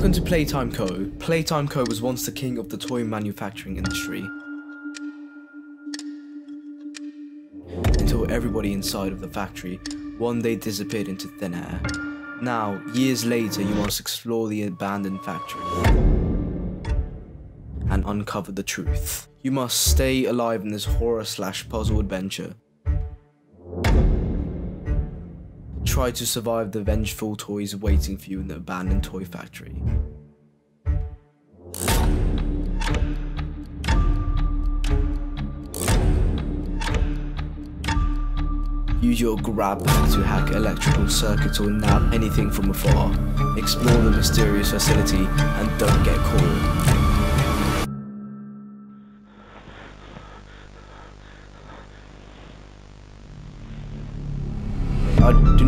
Welcome to Playtime Co. Playtime Co. was once the king of the toy manufacturing industry. Until everybody inside of the factory one day disappeared into thin air. Now, years later, you must explore the abandoned factory and uncover the truth. You must stay alive in this horror slash puzzle adventure. Try to survive the vengeful toys waiting for you in the abandoned toy factory. Use your grab to hack electrical circuits or nab anything from afar. Explore the mysterious facility and don't get caught.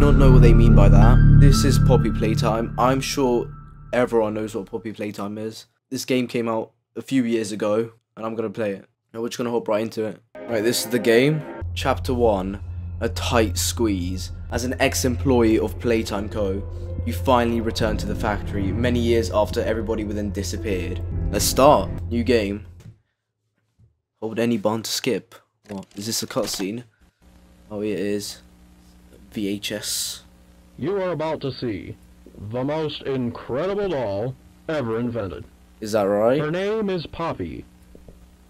Not know what they mean by that. This is Poppy Playtime. I'm sure everyone knows what Poppy Playtime is. This game came out a few years ago, and I'm gonna play it. Now we're just gonna hop right into it. Right, this is the game. Chapter 1, A Tight Squeeze. As an ex-employee of Playtime Co., you finally return to the factory many years after everybody within disappeared. Let's start. New game. Hold any button to skip. What? Is this a cutscene? Oh, it is. VHS. You are about to see the most incredible doll ever invented. Is that right? Her name is Poppy,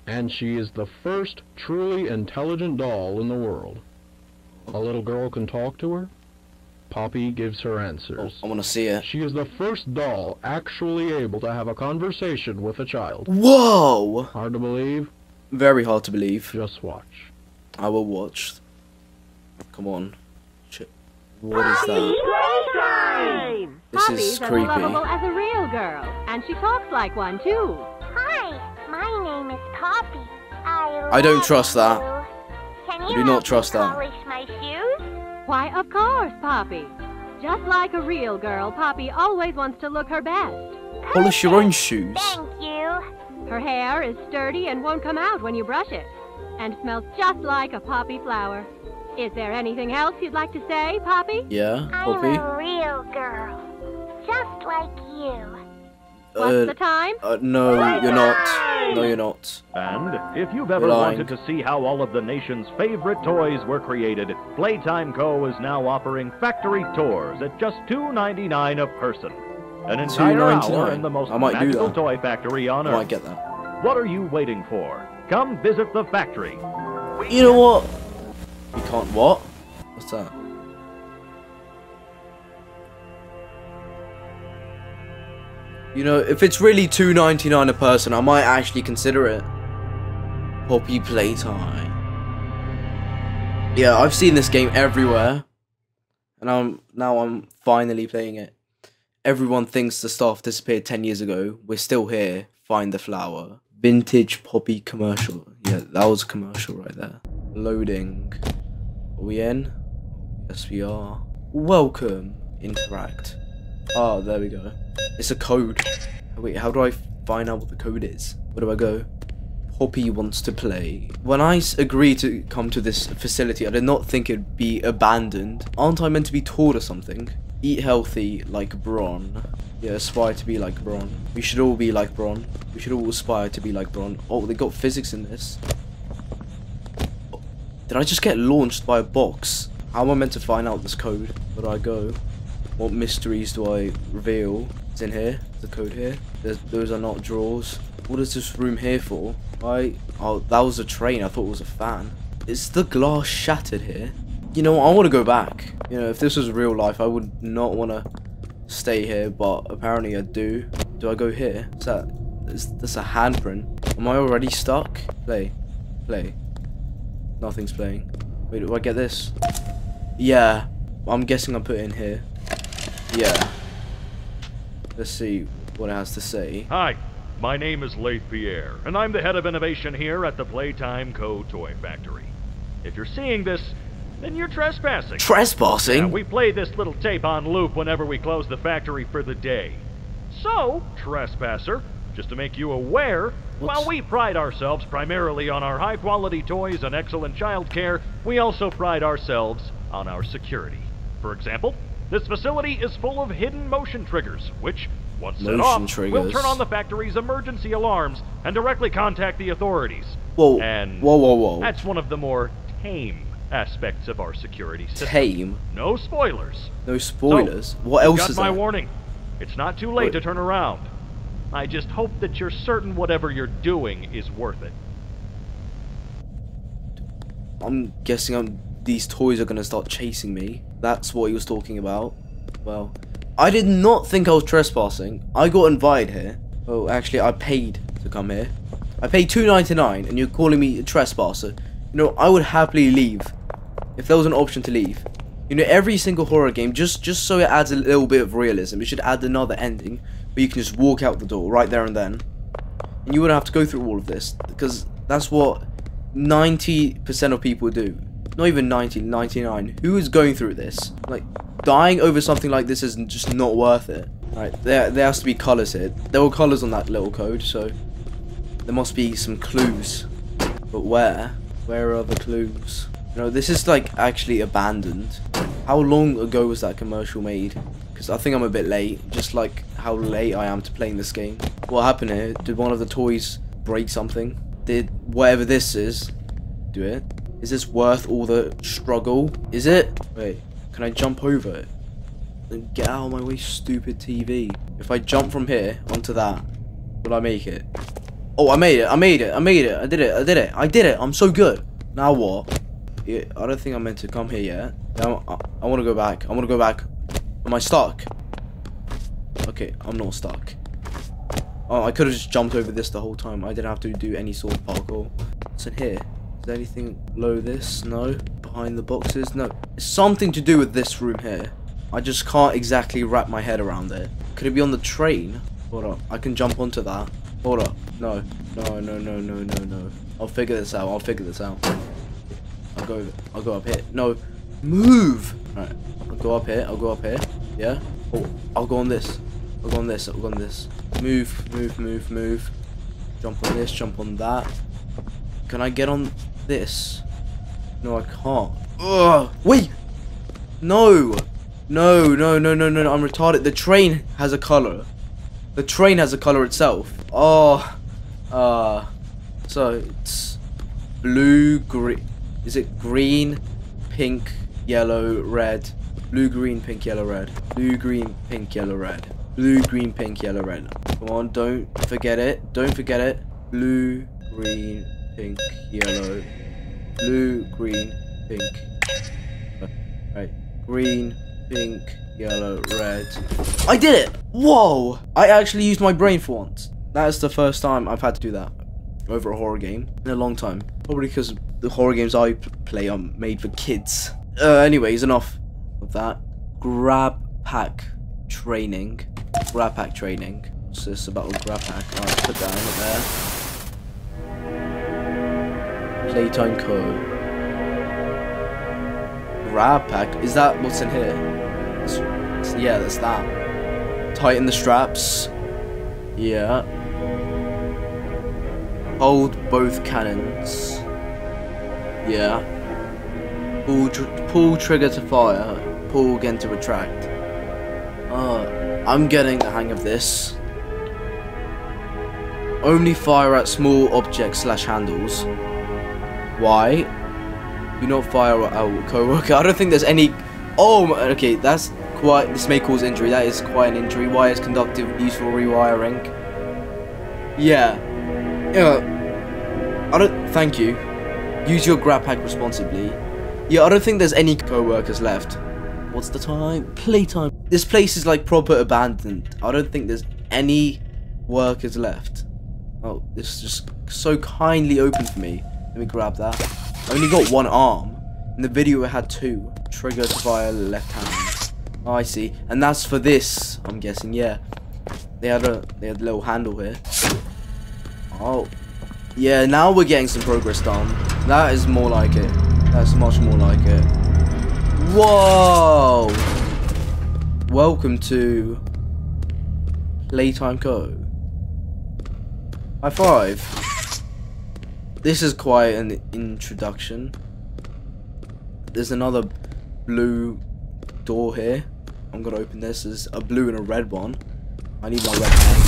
and she is the first truly intelligent doll in the world. A little girl can talk to her. Poppy gives her Oh, answers. I want to see it. She is the first doll actually able to have a conversation with a child. Whoa! Hard to believe? Very hard to believe. Just watch. I will watch. Come on. Ch- What is that? Playtime! This Poppy's is as creepy. lovable as a real girl, and she talks like one too. Hi, my name is Poppy. I, I don't trust that. you. Can I do not trust that. polish my shoes? Why, of course, Poppy. Just like a real girl, Poppy always wants to look her best. Polish your own shoes. Thank you. Her hair is sturdy and won't come out when you brush it, and smells just like a poppy flower. Is there anything else you'd like to say, Poppy? Yeah, Poppy. I'm a real girl, just like you. What's Uh, the time? uh, no, you're not. No, you're not. And if you've ever wanted to see how all of the nation's favorite toys were created, Playtime Co. is now offering factory tours at just $2.99 a person. An entire hour in the most I might magical toy factory on I Earth. might get that. What are you waiting for? Come visit the factory. You know what? You can't what? What's that? You know, if it's really two ninety nine a person, I might actually consider it. Poppy Playtime. Yeah, I've seen this game everywhere, and I'm now I'm finally playing it. Everyone thinks the staff disappeared ten years ago. We're still here. Find the flower. Vintage Poppy commercial. Yeah, that was a commercial right there. Loading. Are we in? Yes, we are. Welcome. Interact. Ah, there we go. It's a code. Wait, how do I find out what the code is? Where do I go? Poppy wants to play. When I agreed to come to this facility, I did not think it'd be abandoned. Aren't I meant to be taught or something? Eat healthy like Bron. Yeah, aspire to be like Bron. We should all be like Bron. We should all aspire to be like Bron. Oh, they got physics in this. Did I just get launched by a box? How am I meant to find out this code? Where do I go? What mysteries do I reveal? It's in here. The code here. There's, those are not drawers. What is this room here for? I oh that was a train. I thought it was a fan. Is the glass shattered here? You know I want to go back. You know if this was real life, I would not want to stay here, but apparently I do. Do I go here? Is that is this a handprint? Am I already stuck? Play, play. Nothing's playing. Wait, do I get this? Yeah, I'm guessing I put it in here. Yeah. Let's see what it has to say. Hi, my name is Leith Pierce, and I'm the head of innovation here at the Playtime Co. Toy Factory. If you're seeing this, then you're trespassing. Trespassing? Yeah, we play this little tape on loop whenever we close the factory for the day. So, trespasser, just to make you aware, while we pride ourselves primarily on our high quality toys and excellent child care, we also pride ourselves on our security. For example, this facility is full of hidden motion triggers, which, Once set Motion off, we'll turn on the factory's emergency alarms and directly contact the authorities. Whoa, And whoa, whoa, whoa. That's one of the more tame aspects of our security system. Tame. No spoilers. No spoilers. So, what else got is my warning. It's not too late Wait. to turn around. I just hope that you're certain whatever you're doing is worth it. I'm guessing I'm, these toys are gonna start chasing me. That's what he was talking about. Well, I did not think I was trespassing. I got invited here. Oh, actually, I paid to come here. I paid two ninety nine, and you're calling me a trespasser. You know, I would happily leave if there was an option to leave. You know, every single horror game, just just so it adds a little bit of realism, it should add another ending where you can just walk out the door right there and then, and you wouldn't have to go through all of this because that's what 90% of people do. Not even 90, 99. Who is going through this? Like, dying over something like this is just not worth it. Right, there, there has to be colours here. There were colours on that little code, so there must be some clues. But where? Where are the clues? You know, this is like actually abandoned. How long ago was that commercial made? Because I think I'm a bit late, just like how late I am to playing this game. What happened here? Did one of the toys break something? Did whatever this is do it? Is this worth all the struggle? Is it? Wait, can I jump over it? Then get out of my way, stupid TV. If I jump from here onto that, will I make it? Oh, I made it, I made it, I made it, I did it, I did it, I did it, I'm so good. Now what? I don't think I'm meant to come here yet. Now, I, I want to go back, I want to go back. Am I stuck? Okay, I'm not stuck. Oh, I could have just jumped over this the whole time. I didn't have to do any sort of parkour. What's in here? Is there anything below this? No. Behind the boxes? No. It's something to do with this room here. I just can't exactly wrap my head around it. Could it be on the train? Hold up. I can jump onto that. Hold up. No. No, no, no, no, no, no. I'll figure this out. I'll figure this out. I'll go I'll go up here. No. Move! Alright. I'll go up here. I'll go up here. Yeah? Oh, I'll go on this. I'll go on this. I'll go on this. Move, move, move, move. Jump on this, jump on that. Can I get on this? No, I can't. Ugh! Wait! No! No, no, no, no, no, I'm retarded. The train has a color. The train has a color itself. Oh. Uh. So, it's blue, green. Is it green, pink, yellow, red? Blue, green, pink, yellow, red. Blue, green, pink, yellow, red. Blue, green, pink, yellow, red. Come on, don't forget it. Don't forget it. Blue, green, pink, yellow. Blue, green, pink. Right. Green, pink, yellow, red. I did it! Whoa! I actually used my brain for once. That is the first time I've had to do that over a horror game in a long time. Probably because the horror games I play are made for kids. Uh, anyways, enough of that. Grab pack training. Grab pack training. What's this about the grab pack? Put that there. Playtime code. Grab pack? Is that what's in here? It's- it's- yeah, that's that. Tighten the straps. Yeah. Hold both cannons. Yeah. Pull, tr pull trigger to fire. Pull again to retract. Uh, I'm getting the hang of this. Only fire at small objects slash handles. Why? Do not fire at our co-worker. I don't think there's any... Oh, okay, that's quite... This may cause injury. That is quite an injury. Why is conductive useful rewiring? Yeah. Yeah. I don't... Thank you. Use your grab pack responsibly. Yeah, I don't think there's any co-workers left. What's the time? Playtime. This place is like proper abandoned. I don't think there's any workers left. Oh, this is just so kindly open for me. Let me grab that. I only got one arm. In the video, it had two. Trigger to fire left hand. Oh, I see. And that's for this. I'm guessing. Yeah. They had a they had a little handle here. Oh. Yeah. Now we're getting some progress done. That is more like it. That's much more like it. Whoa! Welcome to Playtime Co. High five. This is quite an introduction. There's another blue door here. I'm gonna open this. There's a blue and a red one. I need my red hand.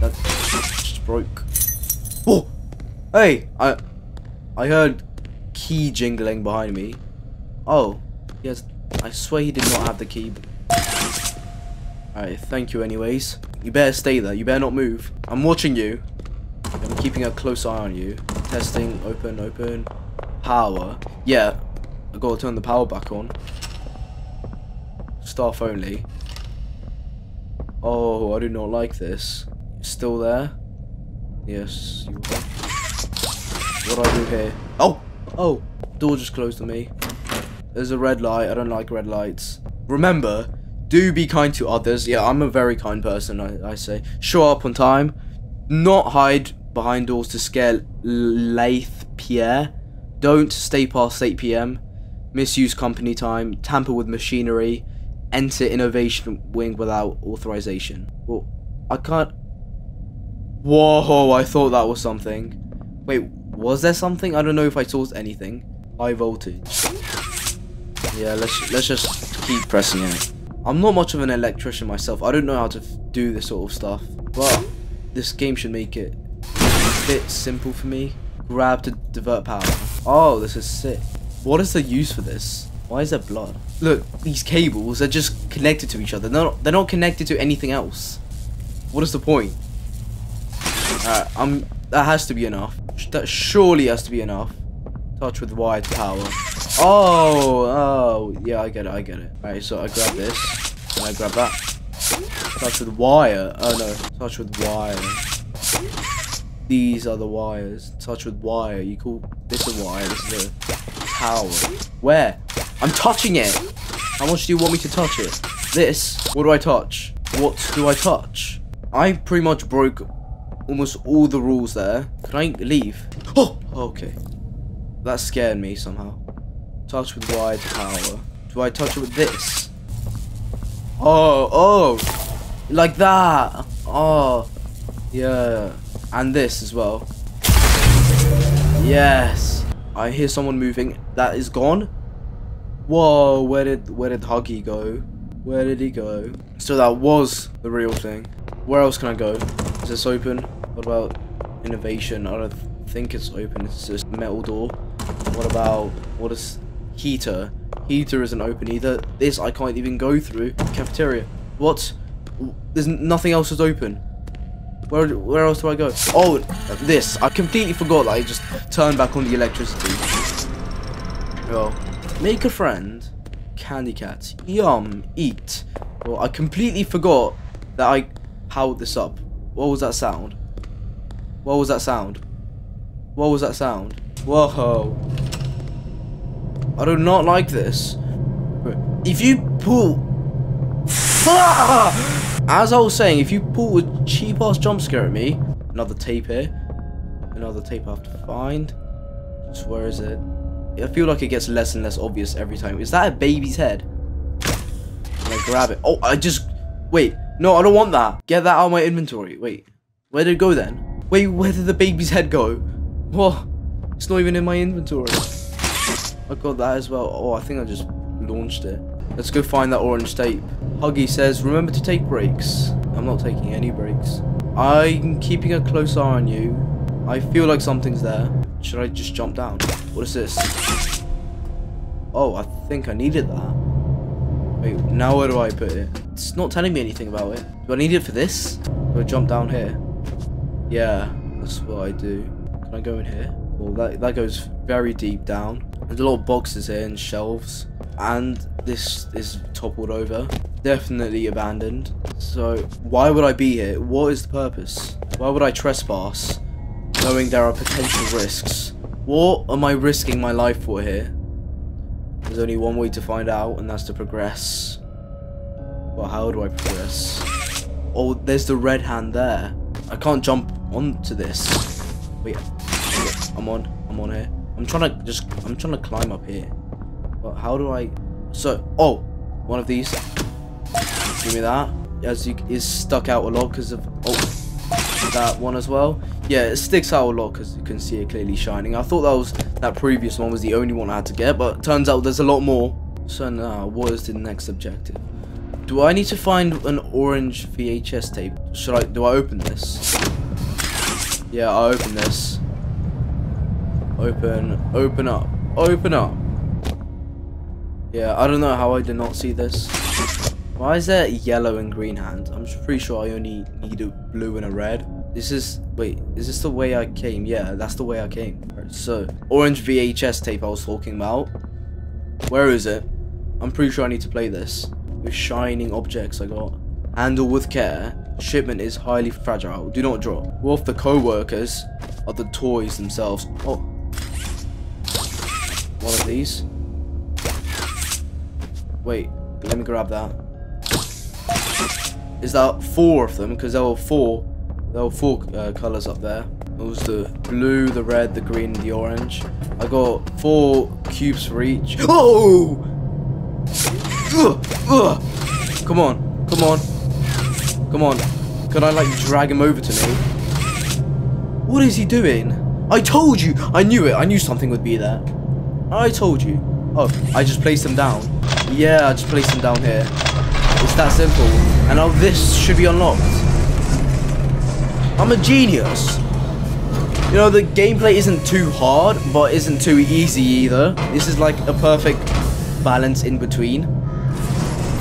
That just broke. Oh! Hey! I I heard key jingling behind me. Oh. Yes. I swear he did not have the key. Alright, thank you anyways. You better stay there. You better not move. I'm watching you. I'm keeping a close eye on you. Testing, open, open. Power. Yeah, I gotta turn the power back on. Staff only. Oh, I do not like this. Still there? Yes, you are. What do I do here? Oh! Oh! Door just closed on me. There's a red light. I don't like red lights. Remember, do be kind to others. Yeah, I'm a very kind person, I, I say. Show up on time. Not hide behind doors to scare Leith Pierce. Don't stay past 8 p.m. Misuse company time. Tamper with machinery. Enter innovation wing without authorization. Well, I can't. Whoa, I thought that was something. Wait, was there something? I don't know if I saw anything. High voltage. Yeah, let's let's just keep pressing it. I'm not much of an electrician myself. I don't know how to do this sort of stuff. But this game should make it a bit simple for me. Grab to divert power. Oh, this is sick. What is the use for this? Why is there blood? Look, these cables are just connected to each other. They're not, they're not connected to anything else. What is the point? Alright, um, that has to be enough. That surely has to be enough. Touch with wire power. Oh, oh, yeah, I get it, I get it. Alright, so I grab this, and I grab that. Touch with wire. Oh no, touch with wire. These are the wires. Touch with wire. You call this a wire, this is a power. Where? I'm touching it! How much do you want me to touch it? This? What do I touch? What do I touch? I pretty much broke almost all the rules there. Can I leave? Oh! Okay. That scared me somehow. Touch with wire to power. Do I touch it with this? Oh, oh! Like that! Oh, yeah. And this as well. Yes! I hear someone moving. That is gone? Whoa, where did where did Huggy go? Where did he go? So that was the real thing. Where else can I go? Is this open? What about innovation? I don't think it's open. It's just metal door. What about what is heater? Heater isn't open either. This I can't even go through. Cafeteria. What? There's nothing else is open. Where where else do I go? Oh, this. I completely forgot that I just turned back on the electricity. Well, make a friend. Candy cat. Yum. Eat. Well, I completely forgot that I powered this up. What was that sound? What was that sound? What was that sound? Whoa. I do not like this. If you pull... As I was saying, if you pull a cheap ass jump scare at me, another tape here, another tape I have to find. Just where is it? I feel like it gets less and less obvious every time. Is that a baby's head? I grab it? Oh, I just... Wait, no, I don't want that. Get that out of my inventory. Wait, where did it go then? Wait, where did the baby's head go? What? It's not even in my inventory. I got that as well. Oh, I think I just launched it. Let's go find that orange tape. Huggy says, remember to take breaks. I'm not taking any breaks. I'm keeping a close eye on you. I feel like something's there. Should I just jump down? What is this? Oh, I think I needed that. Wait, now where do I put it? It's not telling me anything about it. Do I need it for this? Do I jump down here? Yeah, that's what I do. Can I go in here? Well, that, that goes very deep down. There's a lot of boxes here and shelves. And this is toppled over. Definitely abandoned. So, why would I be here? What is the purpose? Why would I trespass? Knowing there are potential risks. What am I risking my life for here? There's only one way to find out, and that's to progress. But how do I progress? Oh, there's the red hand there. I can't jump onto this. Wait, I'm on. I'm on here. I'm trying to just. I'm trying to climb up here. But how do I? So, oh, one of these. Give me that. As you is stuck out a lot because of oh that one as well. Yeah, it sticks out a lot because you can see it clearly shining. I thought that was that previous one was the only one I had to get, but turns out there's a lot more. So now, what is the next objective? Do I need to find an orange VHS tape? Should I, do I open this? Yeah, I open this. Open, open up, open up. Yeah, I don't know how I did not see this. Why is there a yellow and green hand? I'm pretty sure I only need a blue and a red. This is, wait, is this the way I came? Yeah, that's the way I came. So, orange VHS tape I was talking about. Where is it? I'm pretty sure I need to play this. With shining objects I got. Handle with care. Shipment is highly fragile. Do not drop. Wolf the co-workers are the toys themselves. Oh. One of these. Wait, let me grab that. Is that four of them? Because there were four. There were four uh, colors up there. It was the blue, the red, the green, the orange. I got four cubes for each. Oh! Ugh, ugh. Come on, come on, come on. Can I like drag him over to me? What is he doing? I told you! I knew it. I knew something would be there. I told you. Oh, I just placed him down. Yeah, I just placed him down here. It's that simple. And now this should be unlocked. I'm a genius. You know, the gameplay isn't too hard, but isn't too easy either. This is like a perfect balance in between.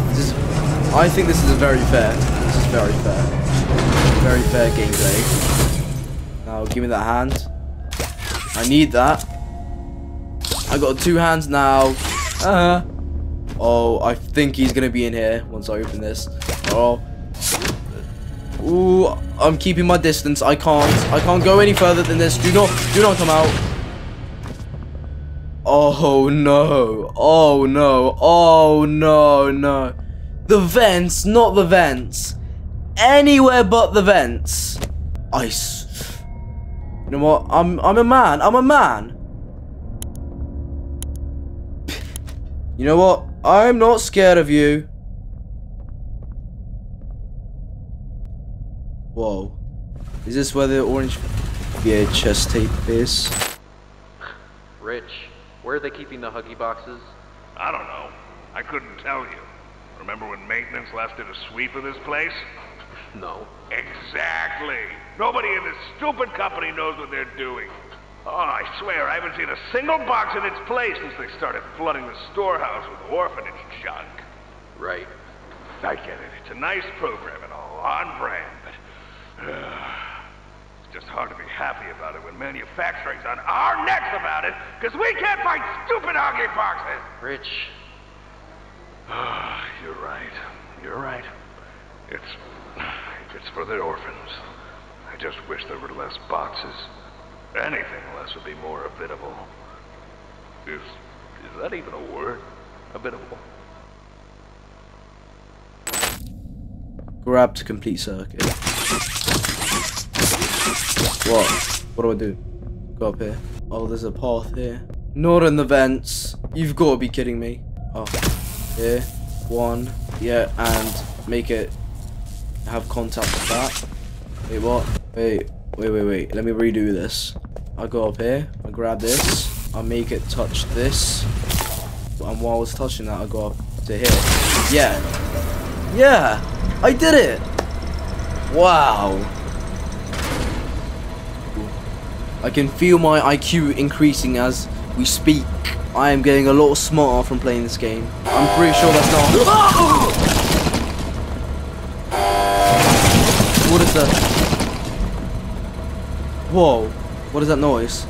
This is, I think this is a very fair. This is very fair. Very fair gameplay. Now, give me that hand. I need that. I got two hands now. Uh, oh, I think he's gonna be in here once I open this. Oh. Ooh, I'm keeping my distance. I can't. I can't go any further than this. Do not, do not come out. Oh no. Oh no. Oh no, no. The vents, not the vents. Anywhere but the vents. Ice. You know what? I'm I'm a man. I'm a man. You know what? I'm not scared of you. Whoa. Is this where the orange VHS tape is? Rich, where are they keeping the Huggy boxes? I don't know. I couldn't tell you. Remember when maintenance left it a sweep of this place? No. Exactly. Nobody in this stupid company knows what they're doing. Oh, I swear, I haven't seen a single box in its place since they started flooding the storehouse with orphanage junk. Right. I get it. It's a nice program and all, on brand, but... Uh, it's just hard to be happy about it when manufacturing's on our necks about it, because we can't find stupid Huggy boxes! Rich, Ah, You're right. You're right. It's... It's for the orphans. I just wish there were less boxes. Anything less would be more habitable. Is... Is that even a word? Habitable? Grab to complete circuit. What? What do I do? Go up here. Oh, there's a path here. Not in the vents. You've got to be kidding me. Oh, here. One. Yeah, and make it have contact with that. Wait, what? Wait, wait, wait, wait. Let me redo this. I go up here. I grab this. I make it touch this. And while it's touching that, I go up to here. Yeah. Yeah. I did it. Wow. I can feel my IQ increasing as we speak. I am getting a lot smarter from playing this game. I'm pretty sure that's not. Ah! What is that? Whoa. What is that noise?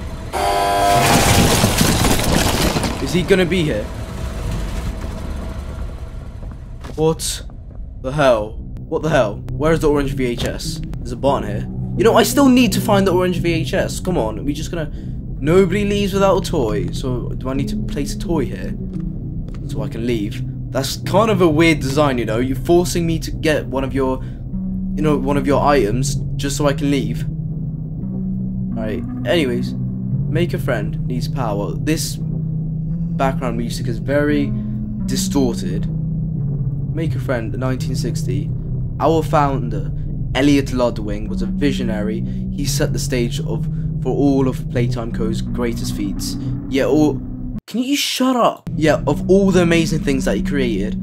Is he gonna be here? What the hell? What the hell? Where's the orange VHS? There's a button here. You know, I still need to find the orange VHS. Come on, we just gonna... Nobody leaves without a toy. So, do I need to place a toy here? So I can leave? That's kind of a weird design, you know? You're forcing me to get one of your... You know, one of your items just so I can leave. Alright, anyways. Make a friend needs power. This background music is very distorted. Make a Friend 1960. Our founder, Elliot Ludwig, was a visionary. He set the stage of for all of Playtime Co.'s greatest feats. Yeah, all Can you shut up? Yeah, of all the amazing things that he created,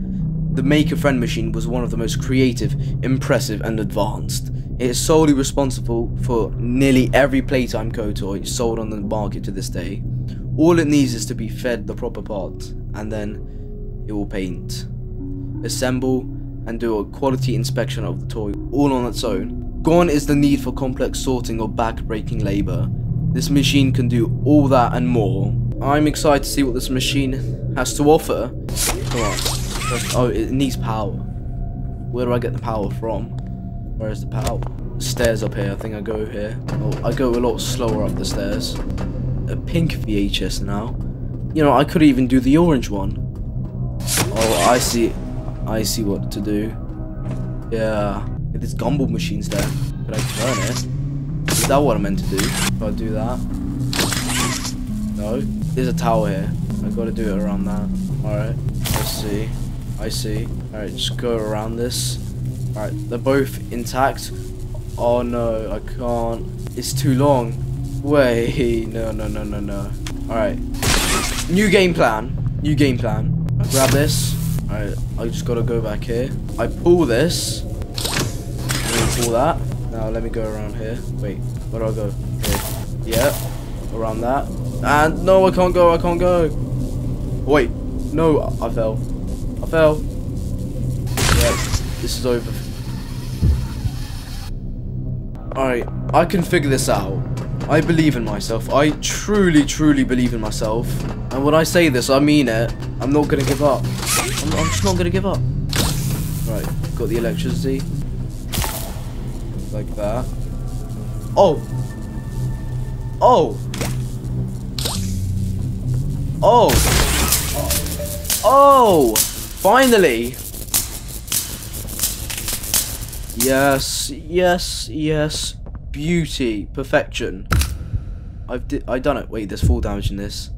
the Make a Friend machine was one of the most creative, impressive, and advanced. It is solely responsible for nearly every playtime toy sold on the market to this day. All it needs is to be fed the proper parts, and then it will paint, assemble, and do a quality inspection of the toy all on its own. Gone is the need for complex sorting or back-breaking labour. This machine can do all that and more. I'm excited to see what this machine has to offer. Come on. Oh, it needs power. Where do I get the power from? Where is the power? Stairs up here. I think I go here. Oh, I go a lot slower up the stairs. A pink VHS now. You know, I could even do the orange one. Oh, I see. I see what to do. Yeah. This gumball machines there. Could I turn it? Is that what I'm meant to do? If I do that? No. There's a tower here. I gotta do it around that. Alright. Let's see. I see. Alright, just go around this. Alright, they're both intact. Oh no, I can't. It's too long. Wait, no, no, no, no, no. Alright. New game plan. New game plan. I grab this. Alright, I just gotta go back here. I pull this. pull that. Now let me go around here. Wait, where do I go? Here. Yeah. Around that. And no, I can't go, I can't go. Wait. No, I fell. I fell. Yeah, this is over. Alright, I can figure this out. I believe in myself. I truly, truly believe in myself. And when I say this, I mean it. I'm not going to give up. I'm, I'm just not going to give up. Right, got the electricity. Like that. Oh! Oh! Oh! Oh! Finally! Yes, yes, yes. Beauty, perfection. I've di I done it. Wait, there's full damage in this.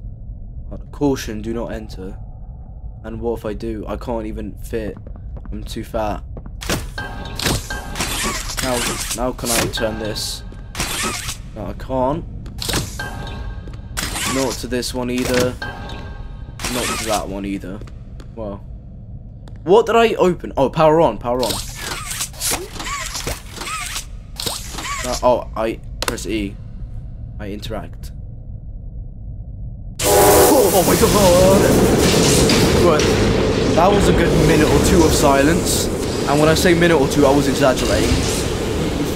Caution, do not enter. And what if I do? I can't even fit. I'm too fat. Now, now can I turn this? No, I can't. Not to this one either. Not to that one either. Well. What did I open? Oh, power on, power on. Uh, oh, I press E. I interact. Oh, oh my god! Right. That was a good minute or two of silence. And when I say minute or two, I was exaggerating.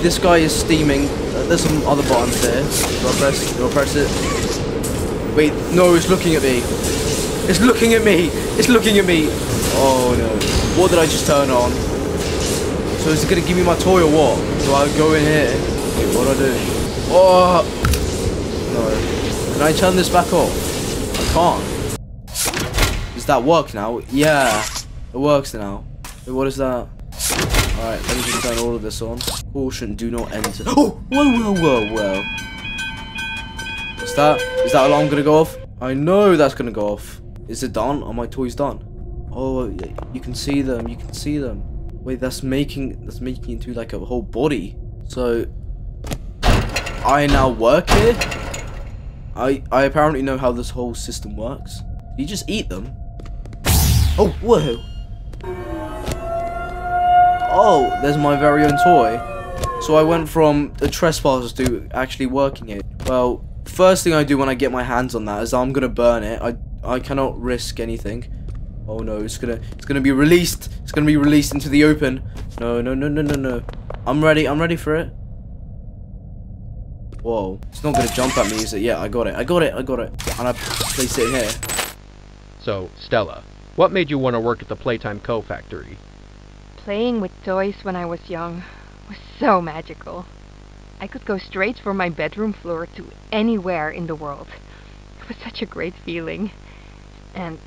This guy is steaming. Uh, there's some other buttons there. Do I press? Do I press it? Wait, no, it's looking at me. It's looking at me. It's looking at me. Oh no. What did I just turn on? So is it gonna give me my toy or what? Do I go in here? What do I do? Oh! No. Can I turn this back off? I can't. Does that work now? Yeah. It works now. Wait, what is that? Alright, let me just turn all of this on. Caution, do not enter. Oh! Whoa, whoa, whoa, whoa. What's that, is that alarm gonna go off? I know that's gonna go off. Is it done? Are my toys done? Oh, you can see them, you can see them. Wait, that's making, that's making into like a whole body. So, I now work here? I, I apparently know how this whole system works. You just eat them? Oh, whoa! Oh, there's my very own toy. So I went from a trespasser to actually working it. Well, first thing I do when I get my hands on that is I'm gonna burn it. I I cannot risk anything. Oh no, it's gonna it's gonna be released. It's gonna be released into the open. No, no, no, no, no, no. I'm ready. I'm ready for it. Whoa. It's not going to jump at me, is it? Yeah, I got it. I got it. I got it. And I place it in here. So, Stella, what made you want to work at the Playtime Co. factory? Playing with toys when I was young was so magical. I could go straight from my bedroom floor to anywhere in the world. It was such a great feeling. And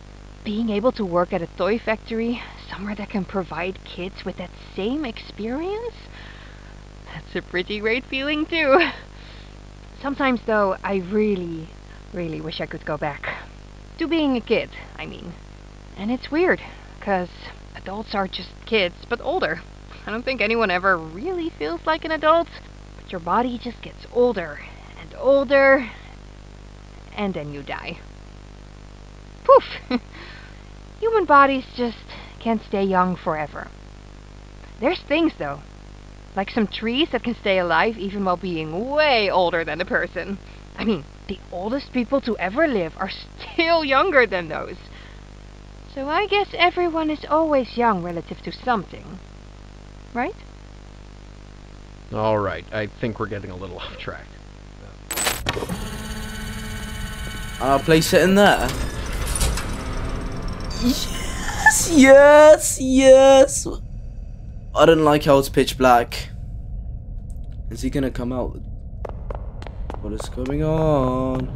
being able to work at a toy factory, somewhere that can provide kids with that same experience, that's a pretty great feeling too. Sometimes, though, I really, really wish I could go back. To being a kid, I mean. And it's weird, because adults are just kids, but older. I don't think anyone ever really feels like an adult, but your body just gets older and older, and then you die. Poof! Human bodies just can't stay young forever. There's things, though. Like some trees that can stay alive even while being way older than a person. I mean, the oldest people to ever live are still younger than those. So I guess everyone is always young relative to something. Right? All right, I think we're getting a little off track. And I'll place it in there. Yes, yes, yes. I don't like how it's pitch black. Is he gonna come out? What is going on?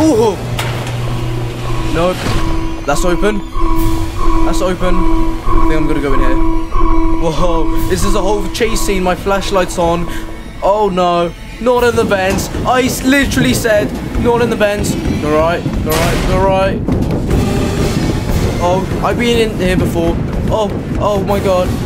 Ooh! No, that's open. That's open. I think I'm gonna go in here. Whoa, this is a whole chase scene. My flashlight's on. Oh no, not in the vents. I literally said, not in the vents. Alright, alright, alright. Oh, I've been in here before. Oh, oh my god.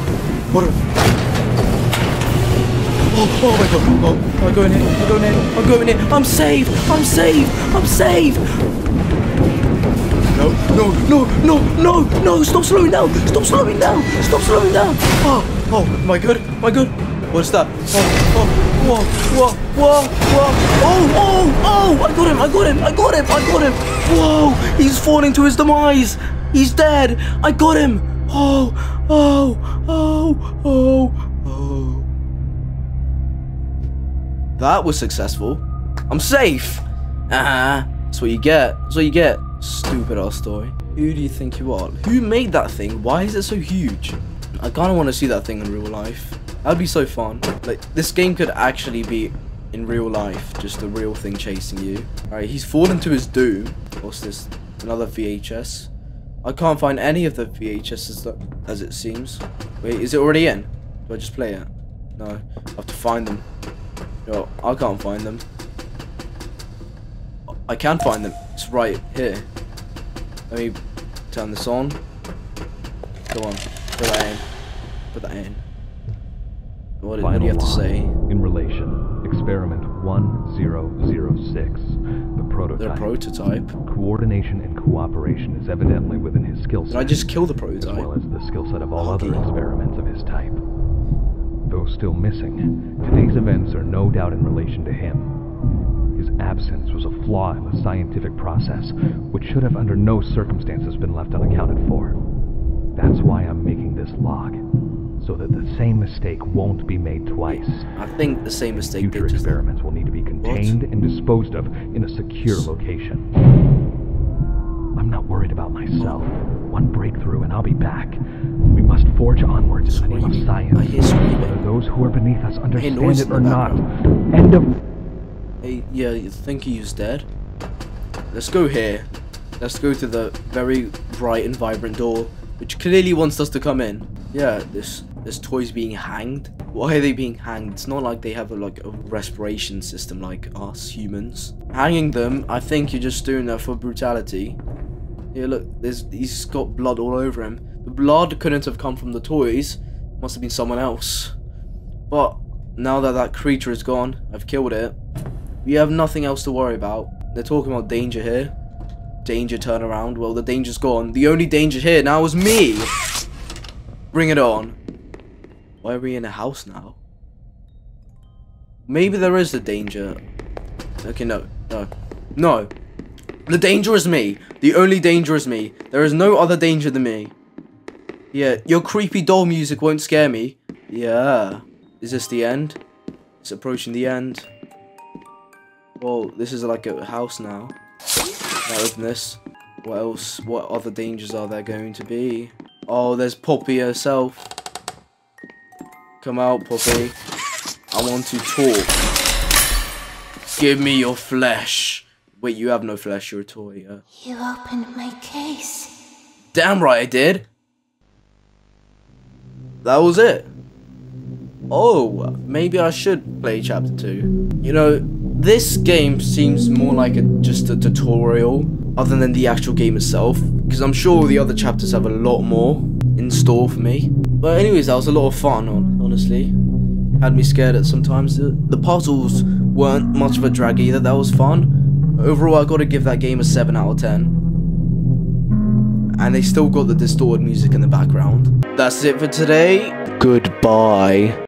What? Oh, oh my god. Oh, I'm going in. I'm going in. I'm going in. I'm safe. I'm safe. I'm safe. No, no, no, no, no, no. Stop slowing down. Stop slowing down. Stop slowing down. Oh, oh, my god. My god. What's that? Oh, oh, whoa, whoa, whoa, whoa. Oh, oh, oh. I got him. I got him. I got him. I got him. Whoa. He's falling to his demise. He's dead. I got him. Oh, oh, oh, oh, oh. That was successful. I'm safe. Ah, that's what you get. That's what you get. Stupid ass story. Who do you think you are? Who made that thing? Why is it so huge? I kind of want to see that thing in real life. That'd be so fun. Like this game could actually be in real life, just a real thing chasing you. Alright, he's fallen to his doom. What's this? Another VHS. I can't find any of the VHSs that, as it seems. Wait, is it already in? Do I just play it? No, I have to find them. No, I can't find them. I can find them. It's right here. Let me turn this on. Go on, put that in. Put that in. What, what do you have to say? In relation, experiment 1006, the prototype. The prototype. Coordination and cooperation is evidently within his skill set. Did I just kill the prototype? as well as the skill set of all Okay. other experiments of his type. Though still missing, today's events are no doubt in relation to him. His absence was a flaw in the scientific process, which should have under no circumstances been left unaccounted for. That's why I'm making this log, so that the same mistake won't be made twice. I think the same mistake Future did just experiments will need to be contained and disposed of in a secure location. I'm not worried about myself. One breakthrough and I'll be back. We must forge onwards in the name of science. I hear screaming. Whether those who are beneath us understand it or not. End of Hey, yeah, you think he's dead? Let's go here. Let's go to the very bright and vibrant door, which clearly wants us to come in. Yeah, this this toy's being hanged. Why are they being hanged? It's not like they have a, like a respiration system like us humans. Hanging them, I think you're just doing that for brutality. Yeah, look, there's he's got blood all over him. The blood couldn't have come from the toys. Must have been someone else. But now that that creature is gone, I've killed it. We have nothing else to worry about. They're talking about danger here. Danger turn around. Well, the danger's gone. The only danger here now is me. Bring it on. Why are we in a house now? Maybe there is a danger. Okay, no, no, no. The danger is me. The only danger is me. There is no other danger than me. Yeah, your creepy doll music won't scare me. Yeah. Is this the end? It's approaching the end. Well, this is like a house now. Now open this. What else? What other dangers are there going to be? Oh, there's Poppy herself. Come out, Poppy. I want to talk. Give me your flesh. Wait, you have no flesh. You're a toy. Yeah. You opened my case. Damn right I did. that was it. Oh, maybe I should play chapter 2. You know, this game seems more like a, just a tutorial other than the actual game itself because I'm sure the other chapters have a lot more in store for me. But anyways, that was a lot of fun, honestly. Had me scared at sometimes. The, the puzzles weren't much of a drag either, that was fun. Overall, I gotta give that game a 7 out of 10 and they still got the distorted music in the background. That's it for today. Goodbye.